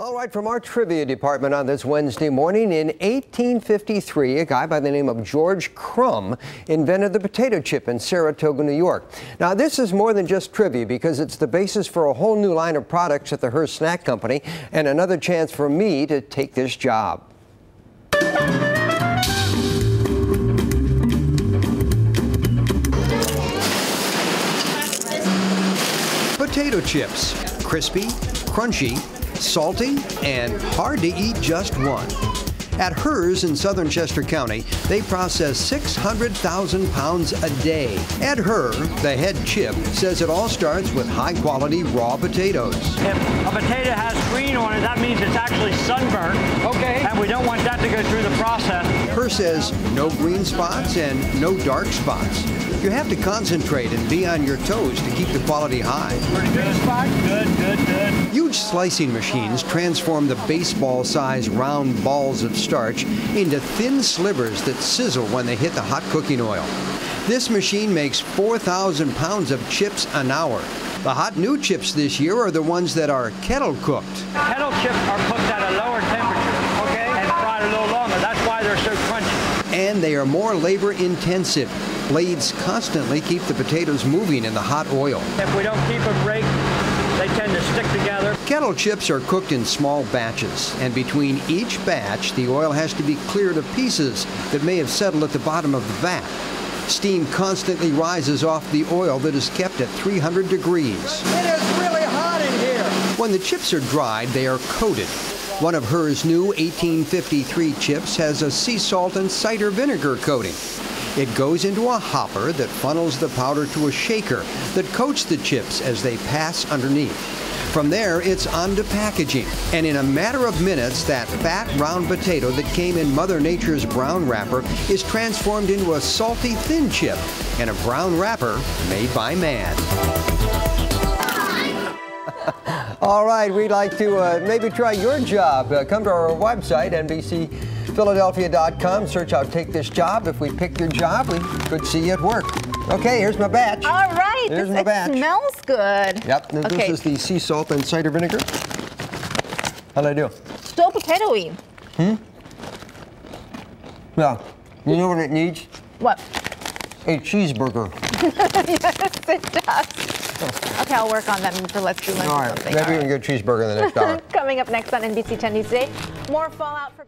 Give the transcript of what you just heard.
All right, from our trivia department on this Wednesday morning, in 1853, a guy by the name of George Crumb invented the potato chip in Saratoga, New York. Now, this is more than just trivia because it's the basis for a whole new line of products at the Herr's Snack Company and another chance for me to take this job. Potato chips, crispy, crunchy, salty, and hard to eat just one. At Herr's in southern Chester County, they process 600,000 pounds a day. Ed Herr, the head chip, says it all starts with high quality raw potatoes. If a potato has green on it, that means it's actually sunburnt. Okay. And we don't want that to go through the process. Herr says no green spots and no dark spots. You have to concentrate and be on your toes to keep the quality high. Pretty good spot. Good, good, good. Huge slicing machines transform the baseball-sized round balls of starch into thin slivers that sizzle when they hit the hot cooking oil. This machine makes 4,000 pounds of chips an hour. The hot new chips this year are the ones that are kettle cooked. Kettle chips are cooked at a lower temperature, okay, and fried a little longer. That's why they're so crunchy. And they are more labor intensive. Blades constantly keep the potatoes moving in the hot oil. If we don't keep them raked, they tend to stick together. Kettle chips are cooked in small batches, and between each batch, the oil has to be cleared of pieces that may have settled at the bottom of the vat. Steam constantly rises off the oil that is kept at 300 degrees. It is really hot in here. When the chips are dried, they are coated. One of Herr's new 1853 chips has a sea salt and cider vinegar coating. It goes into a hopper that funnels the powder to a shaker that coats the chips as they pass underneath. From there, it's on to packaging. And in a matter of minutes, that fat, round potato that came in Mother Nature's brown wrapper is transformed into a salty, thin chip and a brown wrapper made by man. All right, we'd like to uh, maybe try your job. Uh, come to our website, NBCPhiladelphia.com. Search out Take This Job. If we pick your job, we could see you at work. Okay, here's my batch. All right. Here's this my batch. smells good. Yep, this okay. is the sea salt and cider vinegar. How'd I do? Still potatoey. Hmm? Yeah. You know what it needs? What? A cheeseburger. yes, it does. Okay, I'll work on that for let's do lunch All something. maybe All we can get a cheeseburger in the next hour. Coming up next on NBC 10 News Today, more fallout for.